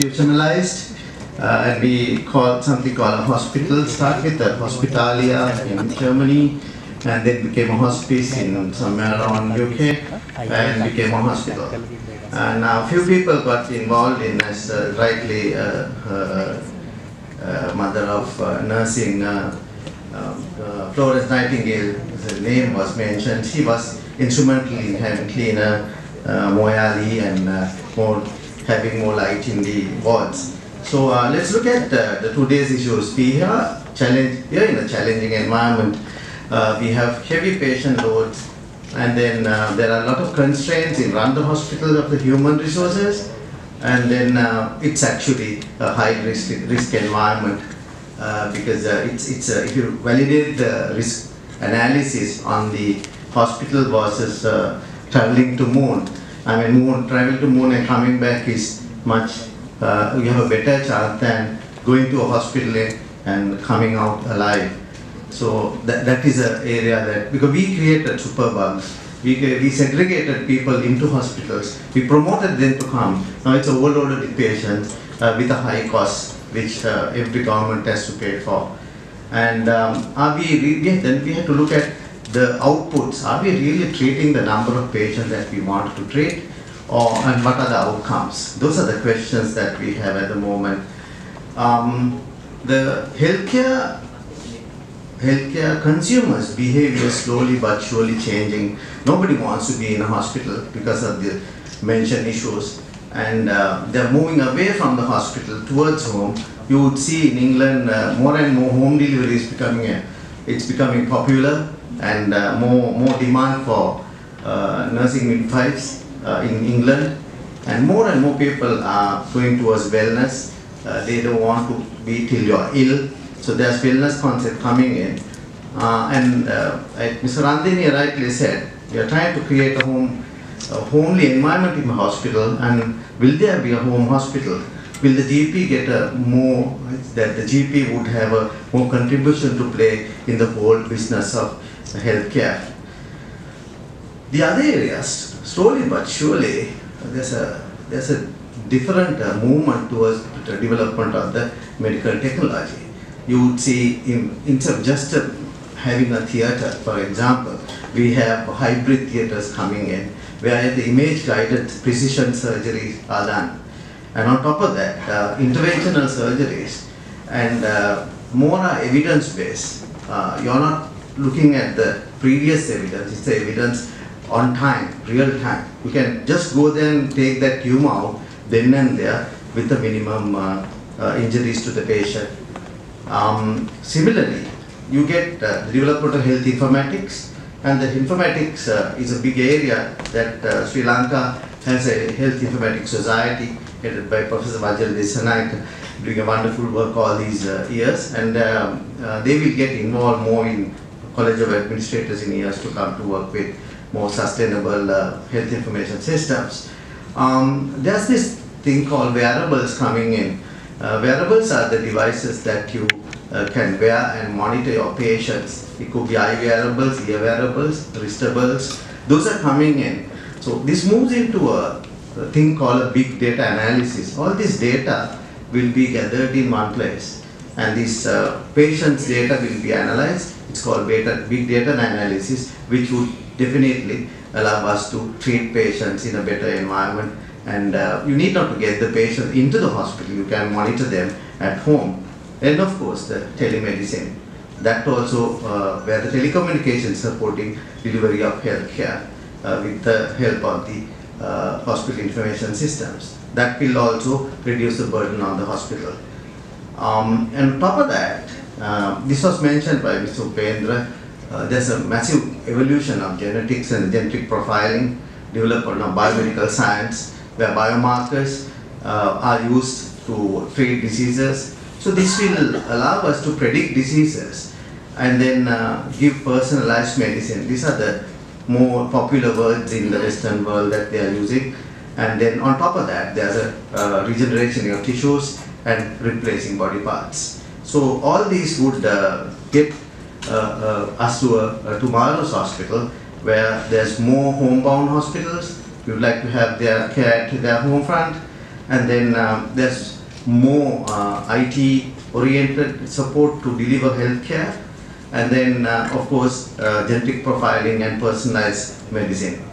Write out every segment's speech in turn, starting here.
institutionalized uh, and we called something called a hospital, start with the Hospitalia in Germany and then became a hospice in somewhere around UK and became a hospital. And a few people got involved in as uh, rightly uh, uh, uh, mother of uh, nursing um, Florence Nightingale, the name was mentioned. She was instrumental in having cleaner uh, Moyali and more having more light in the wards. So uh, let's look at uh, the today's issues. We are challenge we are in a challenging environment. Uh, we have heavy patient loads, and then uh, there are a lot of constraints in run the hospital of the human resources, and then uh, it's actually a high risk risk environment uh, because it's it's if you validate the risk analysis on the hospital versus traveling to moon. I mean, moon travel to moon and coming back is much. Uh, you have a better chance than going to a hospital and coming out alive. So that, that is an area that because we created superbugs. We, we segregated people into hospitals. We promoted them to come. Now it's overloaded patients uh, with a high cost, which uh, every government has to pay for. And um, we, we then we have to look at the outputs. Are we really treating the number of patients that we want to treat? Or, and what are the outcomes? Those are the questions that we have at the moment. Um, the healthcare healthcare consumers' behavior is slowly but surely changing. Nobody wants to be in a hospital because of the mentioned issues, and uh, they're moving away from the hospital towards home. You would see in England uh, more and more home delivery is becoming a, it's becoming popular, and uh, more more demand for uh, nursing midwives uh, in England, and more and more people are going towards wellness. They don't want to be till you're ill so there's wellness concept coming in. Uh, and uh, Mr. Randini rightly said, we are trying to create a home, a homely environment in the hospital and will there be a home hospital? Will the GP get a more, that the GP would have a more contribution to play in the whole business of healthcare? The other areas, slowly but surely, there's a, there's a different uh, movement towards the development of the medical technology you would see in, instead of just uh, having a theater, for example, we have hybrid theaters coming in where the image guided precision surgeries are done. And on top of that, uh, interventional surgeries and uh, more are evidence based. Uh, you're not looking at the previous evidence, it's evidence on time, real time. You can just go there and take that tumor out then and there with the minimum uh, uh, injuries to the patient. Um, similarly, you get uh, the development of health informatics, and the informatics uh, is a big area that uh, Sri Lanka has a health informatics society headed by Professor Vajira Dissanayake, doing a wonderful work all these uh, years, and um, they will get involved more in College of Administrators in years to come to work with more sustainable uh, health information systems. Um, there's this thing called wearables coming in. Uh, wearables are the devices that you uh, can wear and monitor your patients. It could be eye wearables, ear wearables, wristables. Those are coming in. So this moves into a, a thing called a big data analysis. All this data will be gathered in one place, and this uh, patient's data will be analyzed. It's called beta, big data analysis, which would definitely allow us to treat patients in a better environment. And uh, you need not to get the patient into the hospital. You can monitor them at home and of course the telemedicine. That also uh, where the telecommunication supporting delivery of healthcare uh, with the help of the uh, hospital information systems. That will also reduce the burden on the hospital. Um, and on top of that, uh, this was mentioned by Mr. Upendra, uh, there's a massive evolution of genetics and genetic profiling, development of biomedical science, where biomarkers uh, are used to treat diseases so this will allow us to predict diseases and then uh, give personalized medicine. These are the more popular words in the Western world that they are using. And then on top of that, there's a uh, regeneration of tissues and replacing body parts. So all these would uh, get uh, uh, us to a, tomorrow's hospital where there's more homebound hospitals. We would like to have their care to their home front and then there's more IT oriented support to deliver healthcare, and then uh, of course uh, genetic profiling and personalized medicine.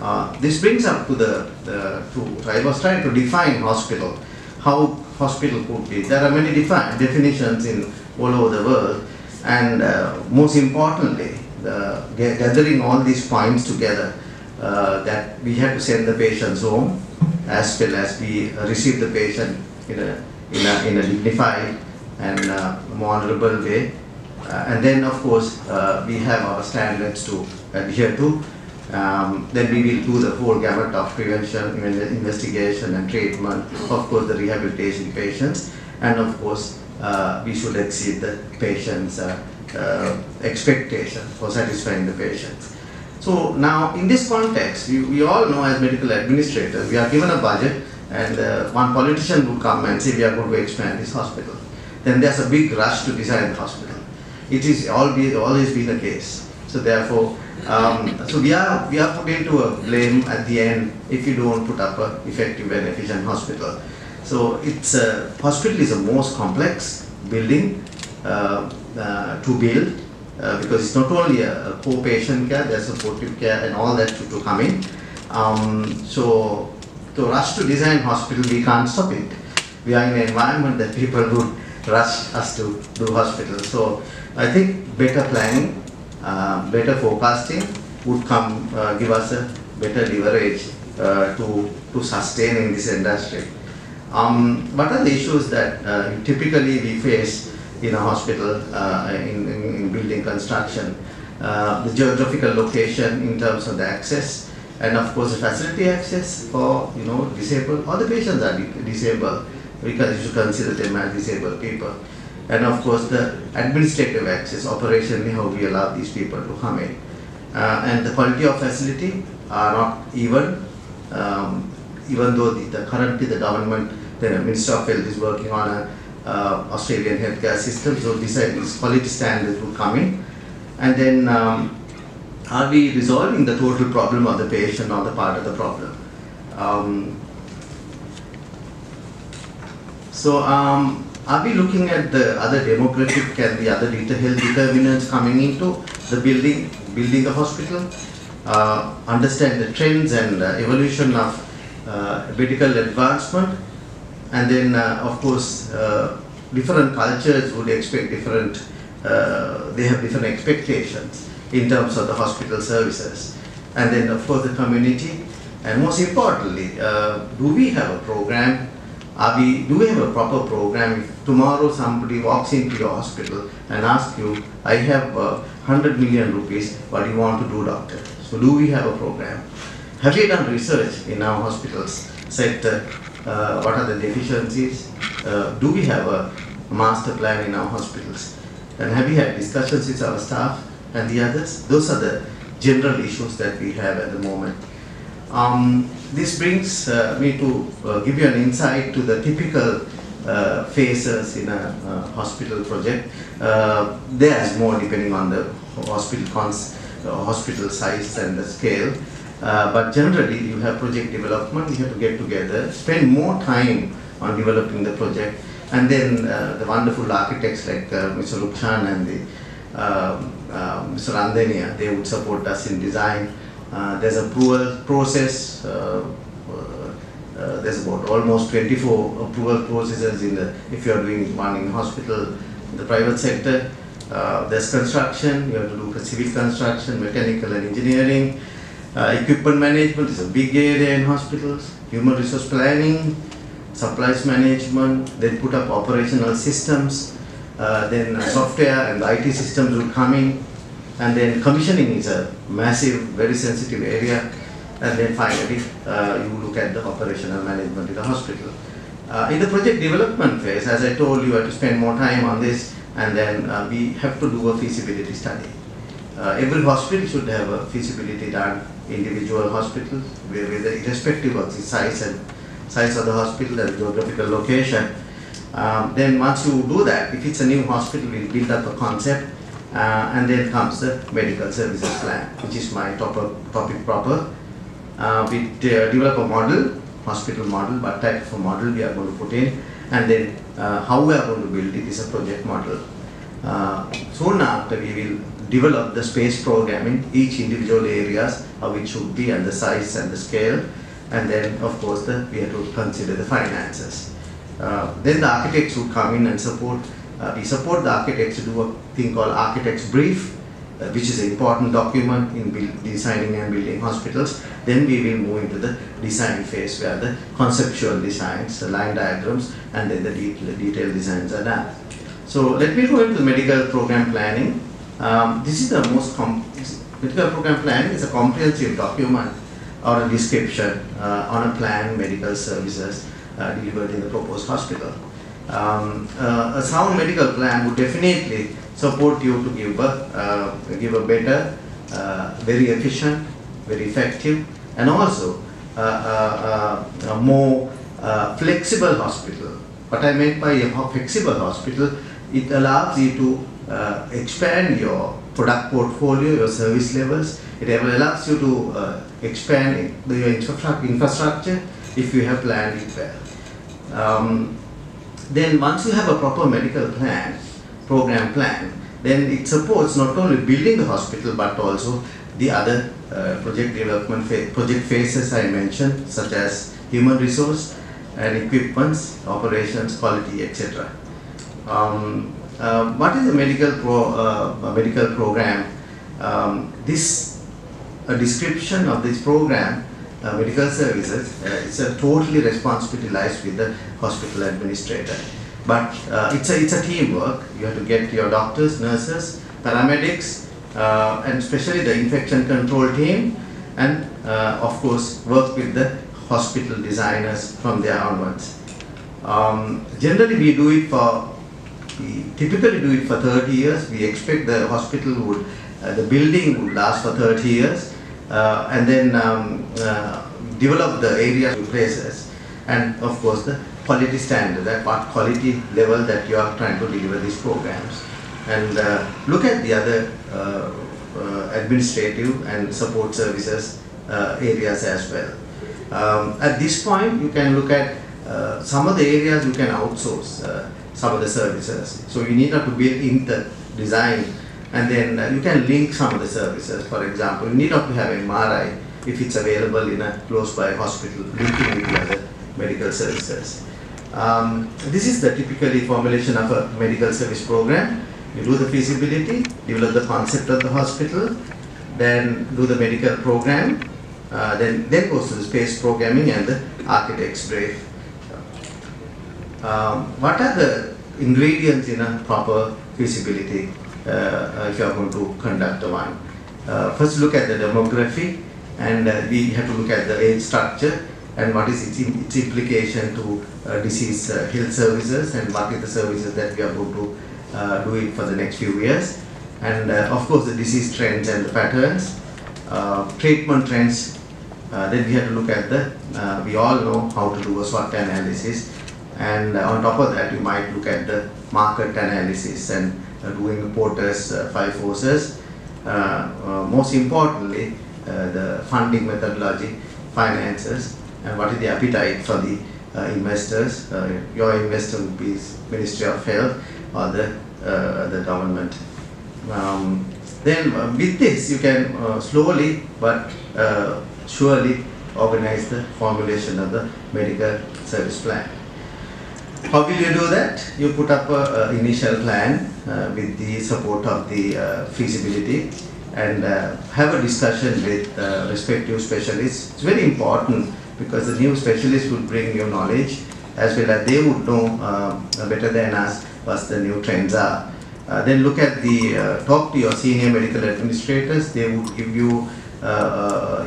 Uh, this brings up to the, the to I was trying to define hospital, how hospital could be. There are many defi- definitions in all over the world, and uh, most importantly, the, gathering all these points together, uh, that we have to send the patients home, as well as we receive the patient in a in a, in a dignified and uh, more honorable way. Uh, and then, of course, uh, we have our standards to adhere to. Um, then we will do the whole gamut of prevention, investigation, and treatment. Of course, the rehabilitation patients, and of course, uh, we should exceed the patient's uh, uh, expectation for satisfying the patients. So now, in this context, we, we all know as medical administrators, we are given a budget, and uh, one politician would come and say, we are going to expand this hospital. Then there's a big rush to design the hospital. It is be, always been the case. So therefore, um, so we are we are put into a blame at the end if you don't put up an effective and efficient hospital. So it's a hospital is the most complex building uh, uh, to build uh, because it's not only a, a poor patient care, there's supportive care and all that to, to come in. Um, so to rush to design hospital, we can't stop it. We are in an environment that people would rush us to do hospital. So I think better planning uh, better forecasting would come uh, give us a better leverage uh, to, to sustain in this industry. Um, what are the issues that uh, typically we face in a hospital uh, in, in, in, building construction? Uh, the geographical location in terms of the access and of course the facility access for you know disabled or the patients are disabled because you should consider them as disabled people and of course the administrative access, operationally how we allow these people to come in. Uh, and the quality of facility are not even, um, even though the, the, currently the government, the Minister of Health is working on a uh, Australian healthcare system, so these, quality standards will come in. And then um, are we resolving the total problem of the patient or the part of the problem? Um, so um, are we looking at the other demographic and the other health determinants coming into the building, building the hospital? Uh, understand the trends and uh, evolution of uh, medical advancement, and then uh, of course uh, different cultures would expect different. Uh, they have different expectations in terms of the hospital services, and then of course the community, and most importantly, do we have a program are we, do we have a proper program? If tomorrow somebody walks into your hospital and asks you, I have uh, 100 million rupees, what do you want to do, doctor? So do we have a program? Have you done research in our hospitals sector? Uh, what are the deficiencies? Uh, do we have a master plan in our hospitals? And have we had discussions with our staff and the others? Those are the general issues that we have at the moment. Um, this brings uh, me to uh, give you an insight to the typical uh, phases in a hospital project. Uh, there's more depending on the hospital cons hospital size and the scale. Uh, but generally, you have project development, you have to get together, spend more time on developing the project, and then uh, the wonderful architects like Mr. Lukshan and the, um, Mr. Andenia, they would support us in design. Uh, there's approval process. Uh, uh, there's about almost 24 approval processes in the if you are doing one in hospital, the private sector. there's construction. You have to do civil construction, mechanical and engineering. equipment management is a big area in hospitals. Human resource planning, supplies management, then put up operational systems, uh, then software and IT systems will come in, and then commissioning is a massive, very sensitive area. And then finally, uh, you look at the operational management in the hospital. Uh, in the project development phase, as I told you, I have to spend more time on this, and then uh, we have to do a feasibility study. Uh, every hospital should have a feasibility done, individual hospitals, where, where the, irrespective of the size and size of the hospital and geographical location. Um, then once you do that, if it's a new hospital, we build up a concept, uh, and then comes the medical services plan, which is my top topic proper. Uh, we de develop a model hospital model, what type of a model we are going to put in, and then uh, how we are going to build it is a project model. Uh, soon after, we will develop the space program in each individual areas, how it should be, and the size and the scale, and then of course the, we have to consider the finances. Uh, then the architects would come in and support. Uh, we support the architects to do a thing called architect's brief, uh, which is an important document in designing and building hospitals. Then we will move into the design phase where the conceptual designs, the line diagrams, and then the, de detailed designs are done. So let me go into the medical program planning. Um, this is the most medical program planning is a comprehensive document or a description uh, on a plan medical services uh, delivered in the proposed hospital. Um, uh, a sound medical plan would definitely support you to give a, uh, give a better, uh, very efficient, very effective, and also uh, a more flexible hospital. What I meant by a flexible hospital, it allows you to expand your product portfolio, your service levels. It allows you to expand your infrastructure if you have planned it well. Um, then once you have a proper medical plan, program plan, then it supports not only building the hospital but also the other uh, project development project phases I mentioned, such as human resource and equipments, operations, quality, etc. Um, uh, what is a medical pro, uh, medical program? Um, this a description of this program uh, medical services, uh, it's a totally responsibility lies with the hospital administrator. But uh, it's, a, it's a teamwork. You have to get your doctors, nurses, paramedics, uh, and especially the infection control team, and uh, of course work with the hospital designers from there onwards. Um, generally we do it for, we typically do it for 30 years. We expect the hospital would, uh, the building would last for 30 years and then um, uh, develop the areas places and of course the quality standard, that what quality level that you are trying to deliver these programs. And uh, look at the other uh, uh, administrative and support services uh, areas as well. Um, at this point, you can look at some of the areas you can outsource some of the services. So you need not to build in the design and then uh, you can link some of the services. For example, you need not to have MRI if it's available in a close by hospital, linking with the other medical services. Um, this is the typically formulation of a medical service program. You do the feasibility, develop the concept of the hospital, then do the medical program, uh, then, then goes to the space programming and the architect's brief. Um, what are the ingredients in a proper feasibility if you are going to conduct one. Uh, first look at the demography and uh, we have to look at the age structure and what is its, its implication to disease health services and what is the services that we are going to do it for the next few years. And of course the disease trends and the patterns, treatment trends uh, then we have to look at the, uh, we all know how to do a SWOT analysis and uh, on top of that you might look at the market analysis and uh, doing Porter's uh, five forces. Uh, most importantly, the funding methodology, finances, and what is the appetite for the investors. your investor would be Ministry of Health or the, the government. Um, then uh, with this you can uh, slowly but uh, surely organize the formulation of the medical service plan. How will you do that? You put up an initial plan uh, with the support of the uh, feasibility and uh, have a discussion with uh, respective specialists. It's very important because the new specialists will bring new knowledge as well as they would know uh, better than us what the new trends are. Uh, then look at the, talk to your senior medical administrators, they would give you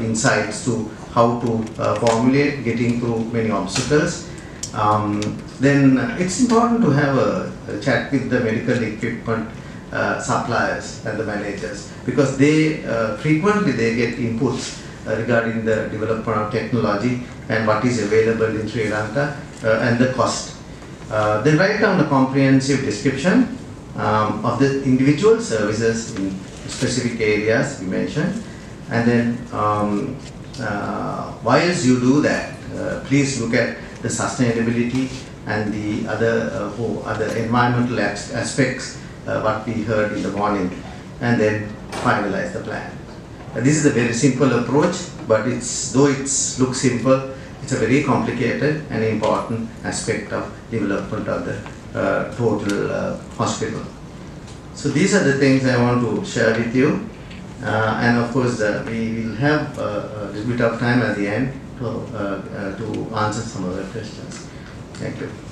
insights to how to formulate getting through many obstacles um, then it's important to have a, a chat with the medical equipment uh, suppliers and the managers because they uh, frequently they get inputs uh, regarding the development of technology and what is available in Sri Lanka uh, and the cost. Uh, they write down a comprehensive description um, of the individual services in specific areas you mentioned and then um, uh, whilst you do that please look at the sustainability and the other uh, whole other environmental as- aspects uh, what we heard in the morning, and then finalize the plan. This is a very simple approach, but it's though it looks simple, it's a very complicated and important aspect of development of the uh, total uh, hospital. So these are the things I want to share with you. Uh, and of course, we will have uh, a little bit of time at the end to, uh, uh, to answer some of the questions. Thank you.